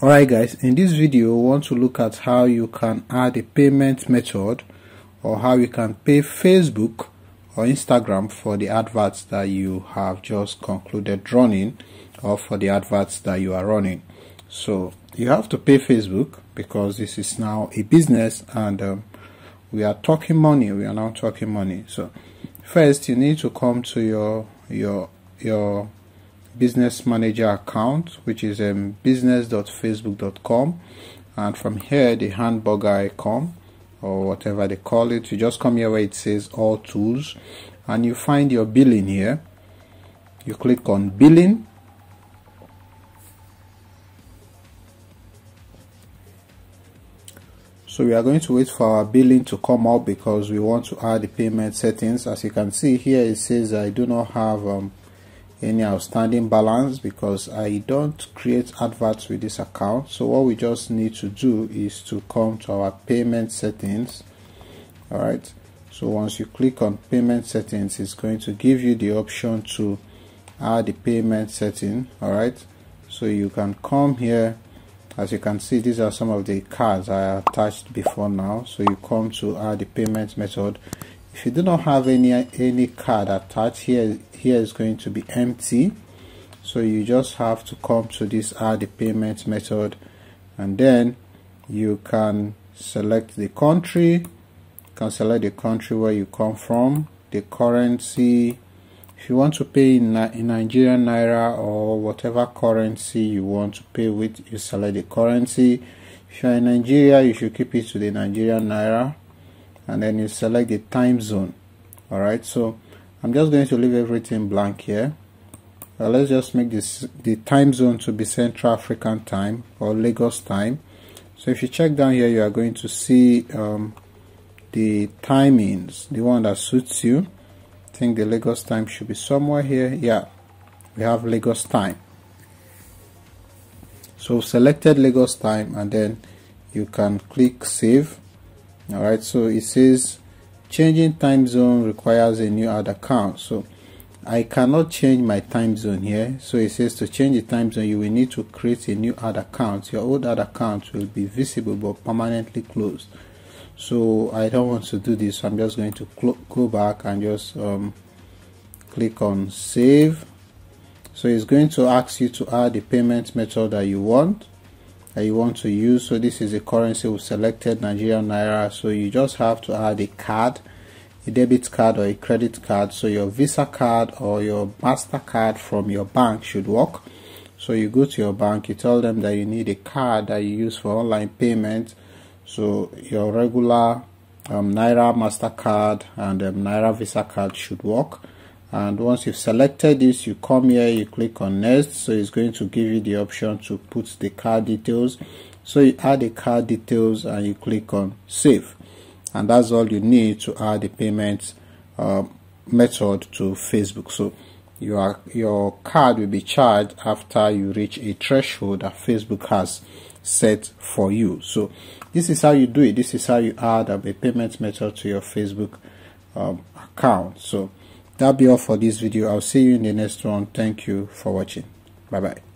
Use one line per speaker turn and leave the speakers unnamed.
alright guys in this video we want to look at how you can add a payment method or how you can pay Facebook or Instagram for the adverts that you have just concluded running or for the adverts that you are running. So you have to pay Facebook because this is now a business and um, we are talking money we are now talking money. So first you need to come to your your your business manager account which is um, business.facebook.com and from here the hamburger icon or whatever they call it you just come here where it says all tools and you find your billing here. You click on billing. So we are going to wait for our billing to come up because we want to add the payment settings. As you can see here it says I do not have um, any outstanding balance because I don't create adverts with this account. So what we just need to do is to come to our payment settings. Alright so once you click on payment settings it's going to give you the option to add the payment setting. Alright so you can come here. As you can see these are some of the cards I attached before now. So you come to add the payment method if you do not have any any card attached here here is going to be empty. So you just have to come to this add the payment method. And then you can select the country. You can select the country where you come from the currency. If you want to pay in, in Nigerian naira or whatever currency you want to pay with you select the currency. If you're in Nigeria you should keep it to the Nigerian naira and then you select the time zone. Alright so I'm just going to leave everything blank here. Uh, let's just make this the time zone to be Central African time or Lagos time. So if you check down here you are going to see um, the timings the one that suits you. I think the Lagos time should be somewhere here. Yeah we have Lagos time. So selected Lagos time and then you can click save all right so it says changing time zone requires a new ad account. So I cannot change my time zone here. So it says to change the time zone you will need to create a new ad account. Your old ad account will be visible but permanently closed. So I don't want to do this. So I'm just going to go back and just um, click on save. So it's going to ask you to add the payment method that you want that you want to use. So this is a currency we selected Nigerian Naira. So you just have to add a card a debit card or a credit card. So your visa card or your mastercard from your bank should work. So you go to your bank you tell them that you need a card that you use for online payment. So your regular um, naira mastercard and um, naira visa card should work and once you've selected this you come here you click on next. So it's going to give you the option to put the card details. So you add the card details and you click on save. And that's all you need to add the payment uh, method to Facebook. So your your card will be charged after you reach a threshold that Facebook has set for you. So this is how you do it. This is how you add a payment method to your Facebook um, account. So that'll be all for this video. I'll see you in the next one. Thank you for watching. Bye bye